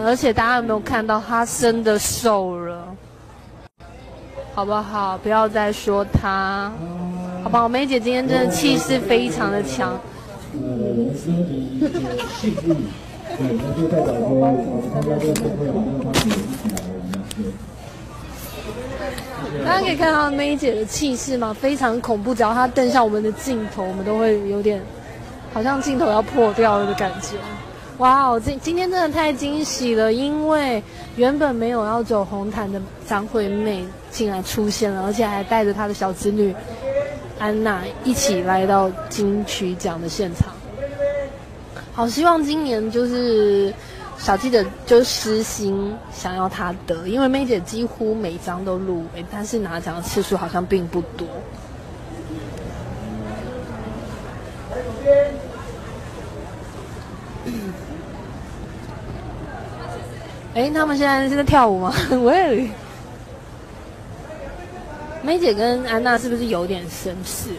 而且大家有没有看到她真的瘦了？好不好？不要再说她，好不好？梅姐今天真的气势非常的强。大家可以看到梅姐的气势吗？非常恐怖，只要她瞪向我们的镜头，我们都会有点好像镜头要破掉了的感觉。哇哦，今今天真的太惊喜了，因为原本没有要走红毯的张惠妹竟然出现了，而且还带着她的小侄女安娜一起来到金曲奖的现场。好希望今年就是小记者就私心想要她得，因为妹姐几乎每张都入围，但是拿奖的次数好像并不多。哎，他们现在是在跳舞吗？喂，梅姐跟安娜是不是有点绅士？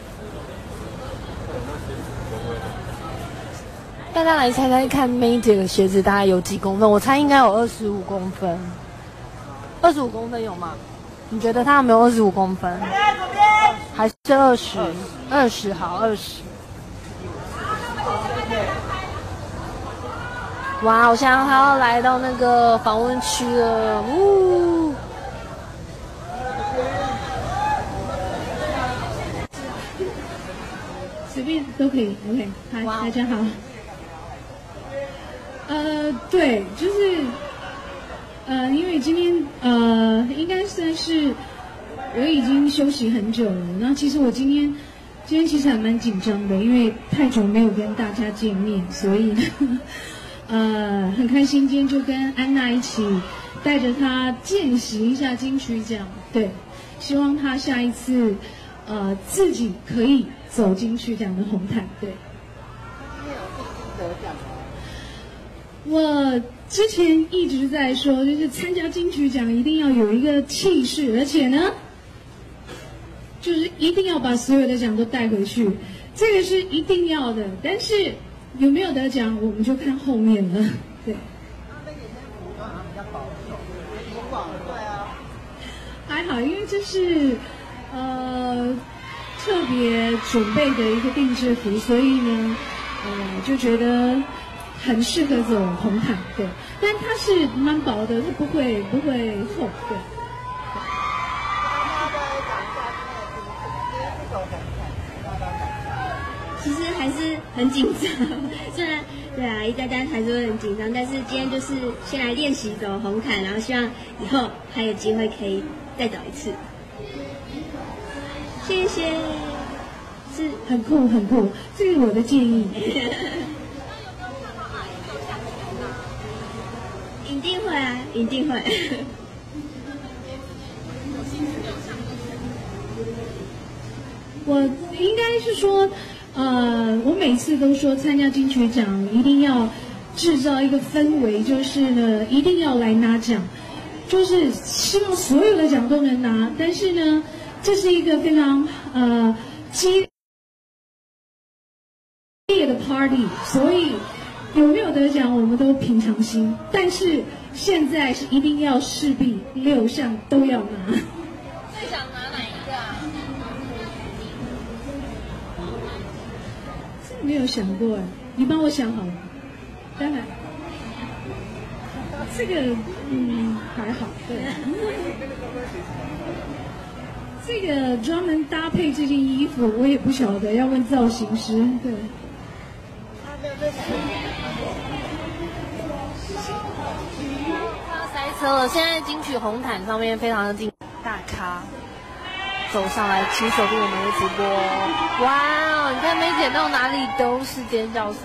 大家来猜猜看，梅姐的鞋子大概有几公分？我猜应该有二十五公分。二十五公分有吗？你觉得她有没有二十五公分？还是二十？二十好，二十。哇！我现在还要来到那个访问区了，呜！随便都可以，OK。嗨，大家好。呃，对，就是，呃，因为今天呃，应该算是我已经休息很久了。然后其实我今天今天其实还蛮紧张的，因为太久没有跟大家见面，所以。呃，很开心，今天就跟安娜一起带着她见习一下金曲奖。对，希望她下一次，呃，自己可以走金曲奖的红毯。对。她今天有获得奖我之前一直在说，就是参加金曲奖一定要有一个气势，而且呢，就是一定要把所有的奖都带回去，这个是一定要的。但是。有没有得奖，我们就看后面了。对。还好，因为这是呃特别准备的一个定制服，所以呢，呃就觉得很适合走红毯。对，但它是蛮薄的，它不会不会厚。对。其实还是很紧张，虽然对啊，大家还是会很紧张，但是今天就是先来练习走红毯，然后希望以后还有机会可以再走一次。谢谢，是很酷很酷，这是我的建议。一定会啊，一定会。我应该是说。呃，我每次都说参加金曲奖一定要制造一个氛围，就是呢，一定要来拿奖，就是希望所有的奖都能拿。但是呢，这是一个非常呃激烈的 party，所以有没有得奖我们都平常心。但是现在是一定要势必六项都要拿最想拿哪一。没有想过哎，你帮我想好了。当然，这个嗯还好，对。这个专门搭配这件衣服，我也不晓得，要问造型师。对。塞车了，现在金曲红毯上面非常的近，大咖。走上来，请守住我们的直播。哇哦，你看梅姐到哪里都是尖叫声。